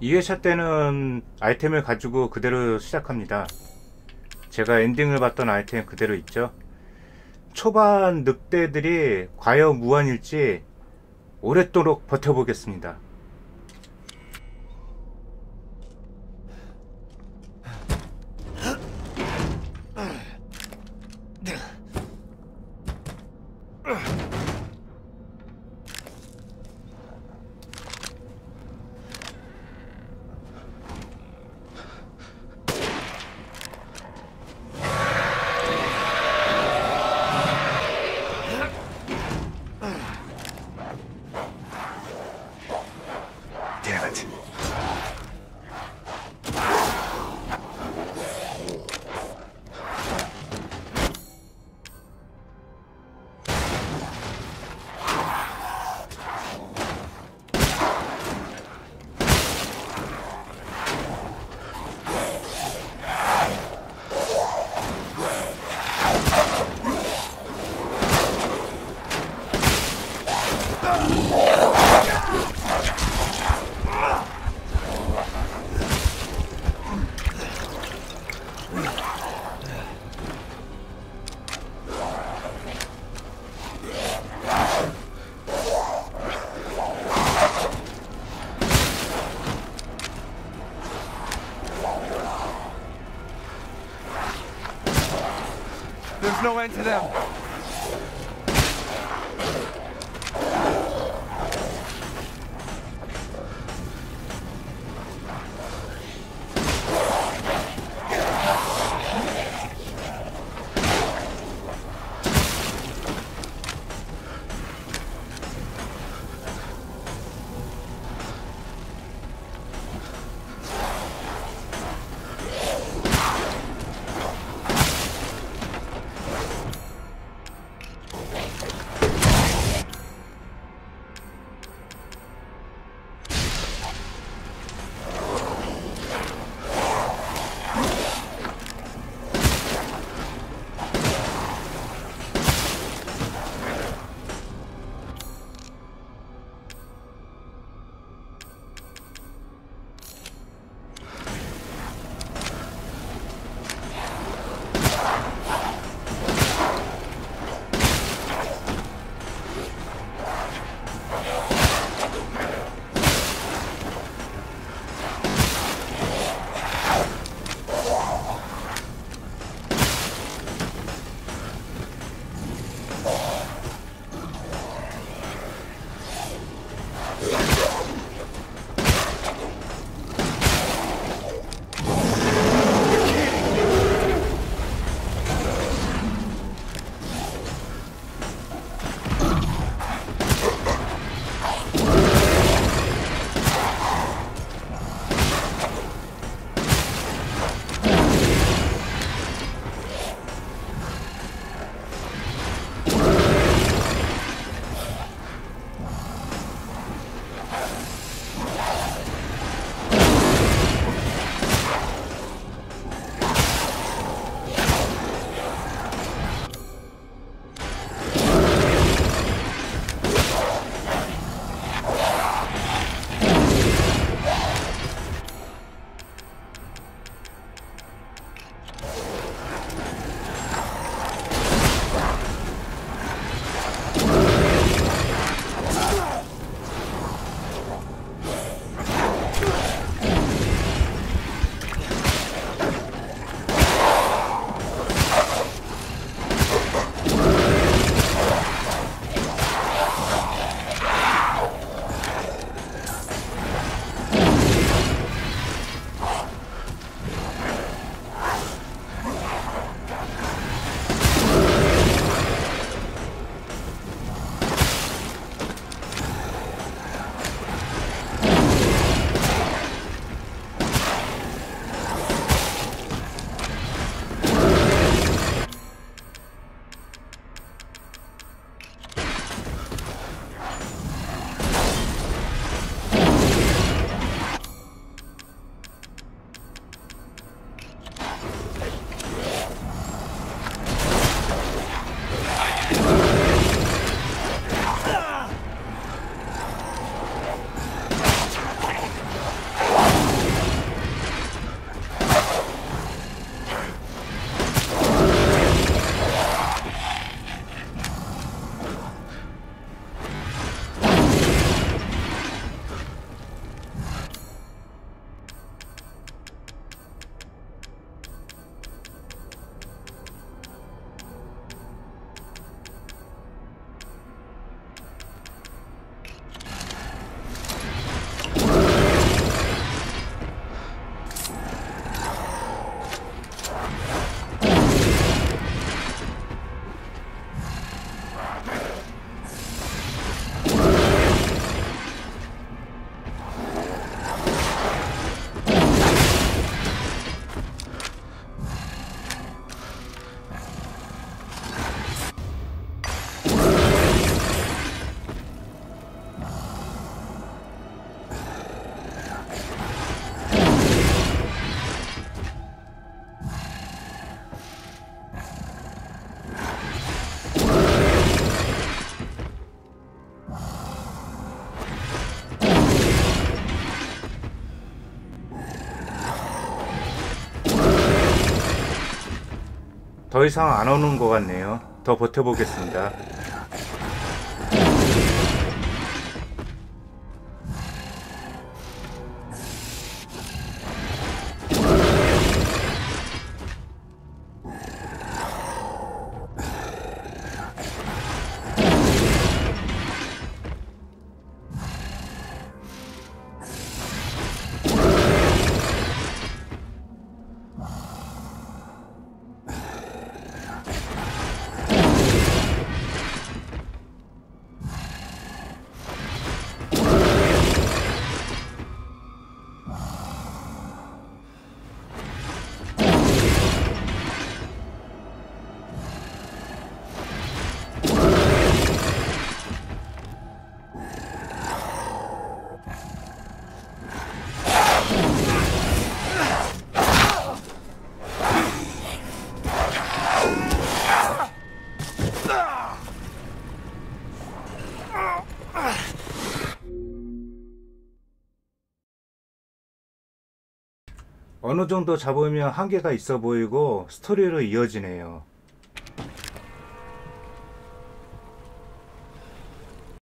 2회차 때는 아이템을 가지고 그대로 시작합니다. 제가 엔딩을 봤던 아이템 그대로 있죠. 초반 늑대들이 과연 무한일지 오랫도록 버텨보겠습니다. No end to them. 이상 안 오는 것 같네요. 더 버텨보겠습니다. 어느 정도 잡으면 한계가 있어 보이고 스토리로 이어지네요.